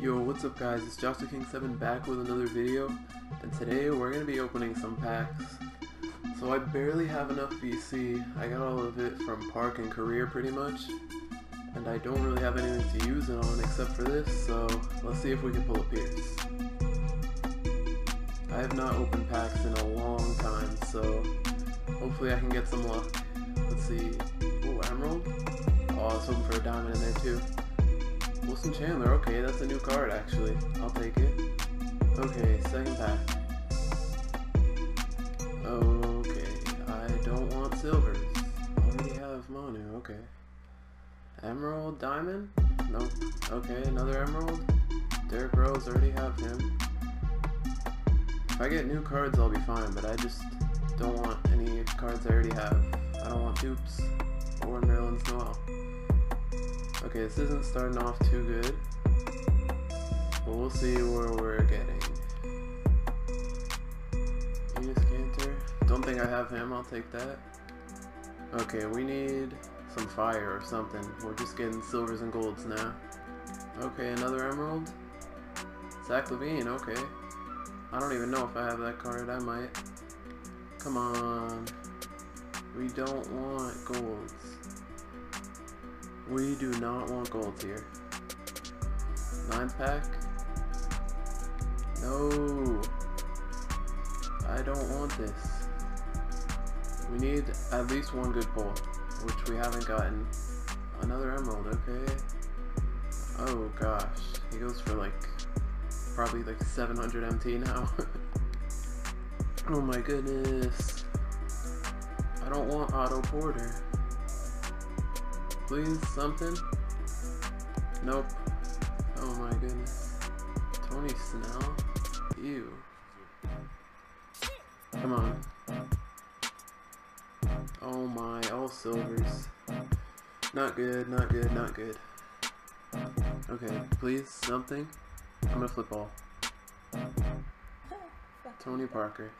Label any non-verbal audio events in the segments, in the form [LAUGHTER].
Yo, what's up guys, it's JoshTheKing 7 back with another video, and today we're going to be opening some packs. So I barely have enough VC, I got all of it from Park and Career pretty much, and I don't really have anything to use it on except for this, so let's see if we can pull a Pierce. I have not opened packs in a long time, so hopefully I can get some luck. Let's see, oh Emerald? Oh, I was hoping for a diamond in there too. Wilson Chandler, okay, that's a new card actually. I'll take it. Okay, second pack. Okay, I don't want silvers. Already have Manu, okay. Emerald, diamond? Nope. Okay, another emerald. Derrick Rose, already have him. If I get new cards, I'll be fine, but I just don't want any cards I already have. I don't want dupes or Nerlens Noel. Okay, this isn't starting off too good. But we'll see where we're getting. Enes Kanter. Don't think I have him, I'll take that. Okay, we need some fire or something. We're just getting silvers and golds now. Okay, another emerald. Zach LaVine, okay. I don't even know if I have that card, I might. Come on. We don't want golds. We do not want gold here. Nine pack? No. I don't want this. We need at least one good pull, which we haven't gotten. Another emerald, okay. Oh gosh. He goes for like, probably like 700 MT now. [LAUGHS] oh my goodness. I don't want Otto Porter. Please, something? Nope. Oh my goodness. Tony Snell? Ew. Come on. Oh my, all silvers. Not good, not good, not good. Okay, please, something. I'm gonna flip all. Tony Parker.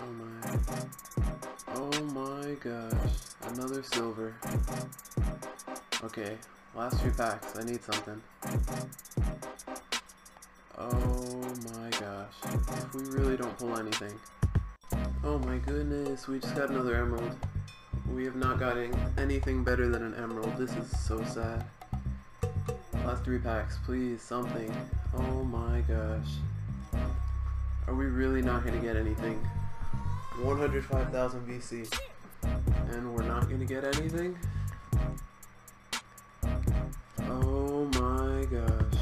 Oh my. Oh my gosh. Another silver. Okay, last few packs. I need something. Oh my gosh. If we really don't pull anything. Oh my goodness, we just got another emerald. We have not gotten anything better than an emerald. This is so sad. Last three packs, please, something. Oh my gosh. Are we really not to get anything? 105,000 VC. And we're not to get anything? Oh my gosh.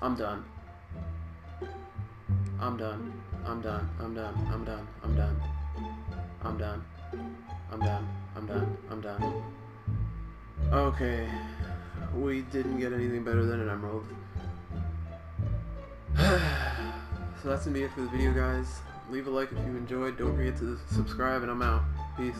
I'm done. I'm done. I'm done. I'm done. I'm done. I'm done. I'm done. I'm done. I'm done. I'm done. Okay. We didn't get anything better than an emerald. so that's gonna be it for the video guys. Leave a like if you enjoyed. Don't forget to subscribe and I'm out. Peace.